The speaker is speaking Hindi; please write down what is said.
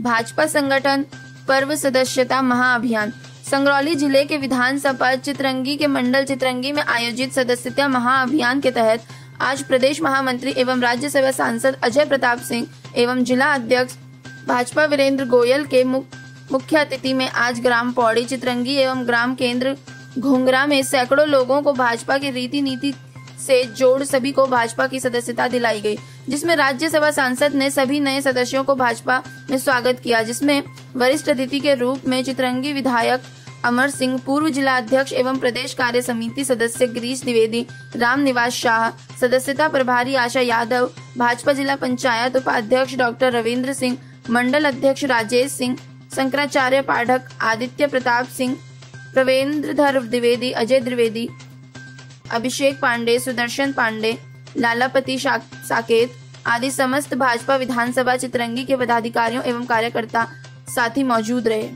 भाजपा संगठन, पर्व सदस्यता महाअभियान। संगरौली ज़िले के विधानसभा चित्रंगी के मंडल चित्रंगी में आयोजित सदस्यता महाअभियान के तहत आज प्रदेश महामंत्री एवं राज्यसभा सांसद अजय प्रताप सिंह एवं जिला अध्यक्ष भाजपा वीरेंद्र गोयल के मुख्य अतिथि में आज ग्राम पौड़ी चित्रंगी एवं ग्राम केंद्र घुंगरा में सैकड़ों लोगों को भाजपा की रीति नीति से जोड़ सभी को भाजपा की सदस्यता दिलाई गई, जिसमें राज्यसभा सांसद ने सभी नए सदस्यों को भाजपा में स्वागत किया, जिसमें वरिष्ठ अतिथि के रूप में चित्रंगी विधायक अमर सिंह, पूर्व जिला अध्यक्ष एवं प्रदेश कार्य समिति सदस्य गिरीश द्विवेदी, राम निवास शाह, सदस्यता प्रभारी आशा यादव, भाजपा जिला पंचायत उपाध्यक्ष डॉक्टर रविन्द्र सिंह, मंडल अध्यक्ष राजेश सिंह, शंकराचार्य पाठक आदित्य प्रताप सिंह प्रवेंद्र धर द्विवेदी, अजय द्विवेदी अभिषेक पांडे, सुदर्शन पांडे, लालापति साकेत आदि समस्त भाजपा विधानसभा चितरंगी के पदाधिकारियों एवं कार्यकर्ता साथी मौजूद रहे।